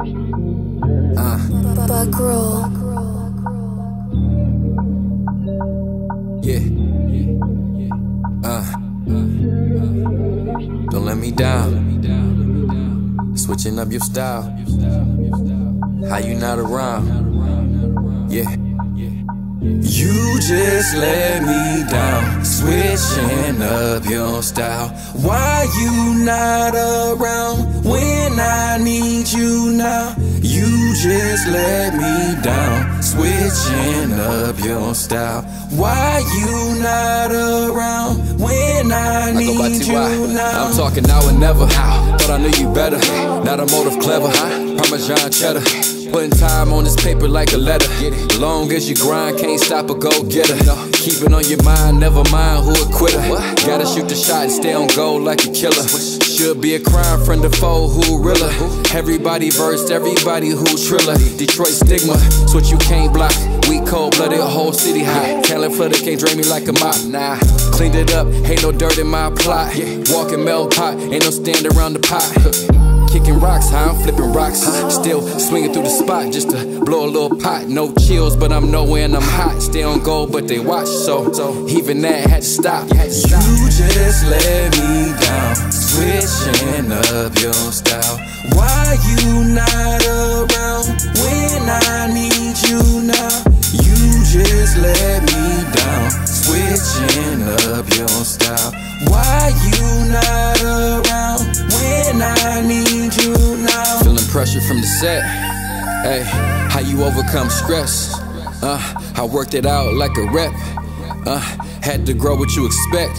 Uh. Buck roll. Yeah. Uh. Don't let me down. Switching up your style. How you not around? Yeah. You just let me down, switching up your style. Why you not around when I need you now? You just let me down, switching up your style. Why you not around when I I go by need T.Y. you now? I'm talking now and never. Thought I knew you better. Not a motive clever. Parmesan cheddar. Putting time on this paper like a letter. Long as you grind, can't stop a go getter. Keep it on your mind, never mind who a quitter. Gotta shoot the shot and stay on goal like a killer. Should be a crime friend or foe who realer. Everybody versed, everybody who triller. Detroit stigma, it's what you can't block. We cold blooded, whole city hot. Talent flooded, can't drain me like a mop. Nah, cleaned it up, ain't no dirt in my plot. Walking melt pot, ain't no stand around the pot. Kicking rocks, how I'm flipping rocks. Still swinging through the spot just to blow a little pot. No chills, but I'm nowhere and I'm hot. Stay on goal, but they watch. So, so even that had to stop. Had to stop. You just let me down, switching up your style. Why you not around when I need you now? You just let me down, switching up your style. Why you not around when I need you now? Feeling pressure from the set. Hey, how you overcome stress? Uh, I worked it out like a rep. Uh, had to grow what you expect.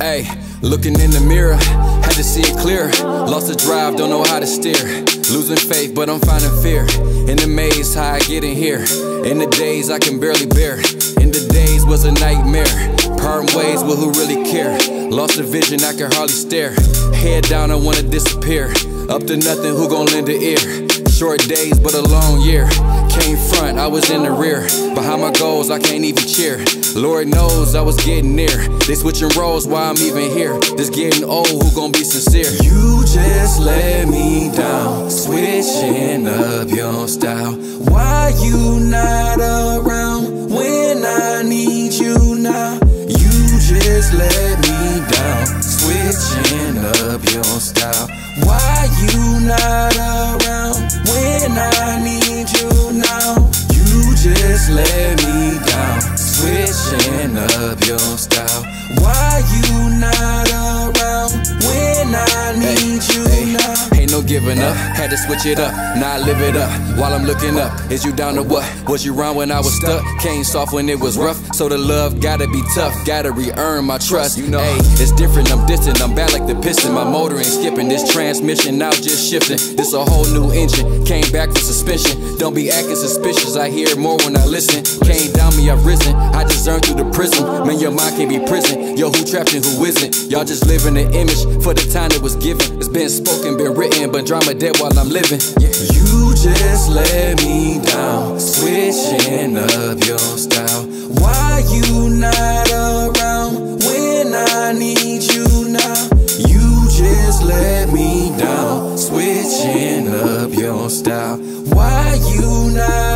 Hey, looking in the mirror, had to see it clear. Lost the drive, don't know how to steer. Losing faith, but I'm finding fear. In the maze, how I get in here. In the days I can barely bear. In the days was a nightmare. Parting ways with who really care. Lost the vision, I can hardly stare. Head down, I wanna disappear. Up to nothing, who gon' lend a ear? Short days, but a long year. Came front, I was in the rear. Behind my goals, I can't even cheer. Lord knows I was getting near. They switching roles why I'm even here. Just getting old, who gon' be sincere? You just let me down, switching up your style. Why you not around your style. Why you not around when I need you now? You just let me down, switching up your style. Why you not around when I need you now? Giving up, had to switch it up. Now I live it up while I'm looking up. Is you down to what? Was you around when I was stuck? Came soft when it was rough. So the love gotta be tough, gotta re earn my trust. You know, hey, it's different, I'm distant, I'm bad like the piston. My motor ain't skipping, this transmission now just shifting. This a whole new engine, came back from suspension. Don't be acting suspicious, I hear more when I listen. Came down me, I've risen. I just earned through the prism. Man, your mind can't be prison. Yo, who trapped and who isn't? Y'all just live in the image for the time it was given. It's been spoken, been written, but drama dead while I'm living. You just let me down, switching up your style. Why you not around when I need you now? You just let me down, switching up your style. Why you not